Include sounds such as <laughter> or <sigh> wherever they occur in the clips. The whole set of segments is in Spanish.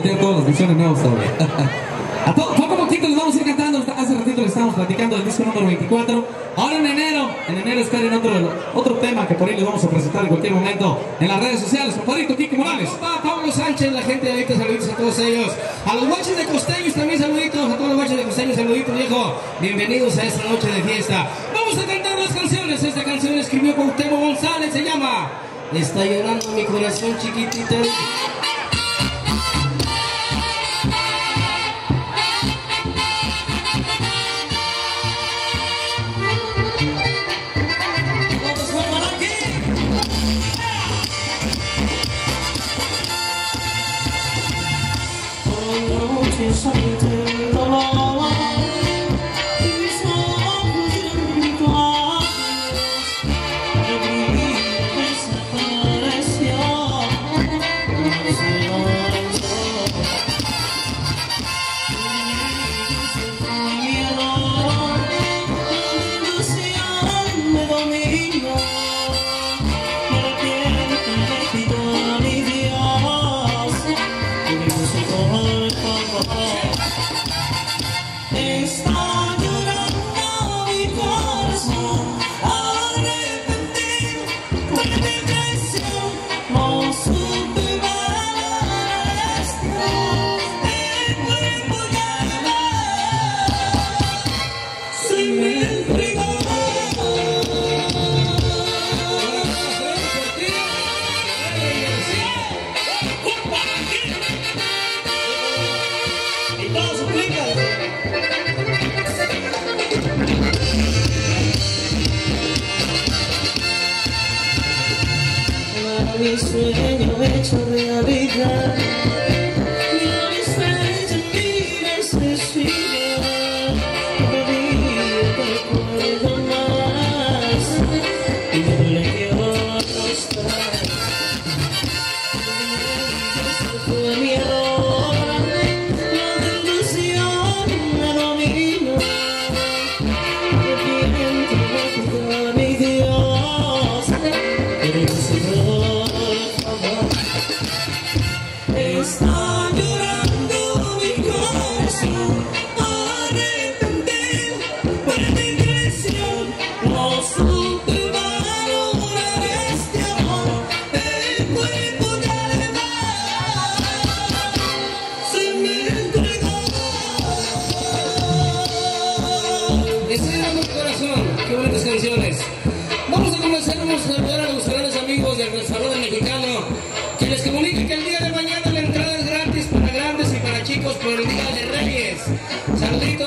todas las visiones nuevas ahora. <laughs> a poco a poquito les vamos a ir cantando, hace ratito les estábamos platicando del disco número 24. Ahora en enero, en enero está en otro, tema que por ahí les vamos a presentar en cualquier momento en las redes sociales. Compadrito Kiki Morales. Pablo Sánchez, la gente de ahorita, saluditos a todos ellos. A los guaches de costeños también saluditos, a todos los guaches de costeños, saluditos viejo. Bienvenidos a esta noche de fiesta. Vamos a cantar las canciones. Esta canción escribió Cuauhtémoc González, se llama Está llorando mi corazón chiquitita. sueño hecho realidad. Honduras.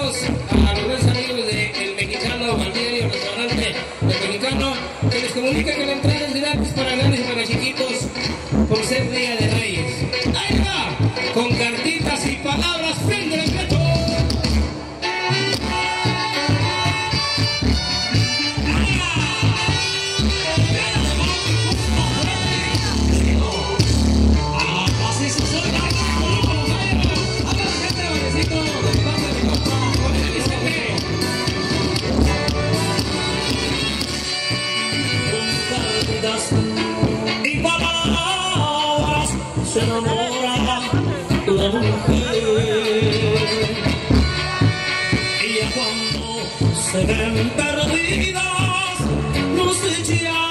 Dios. Amén. en perdidas, no sé.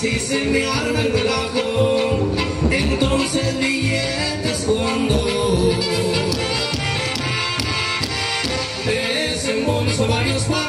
Si se me arma el relajo, entonces billetes cuando desembolso varios cuadros.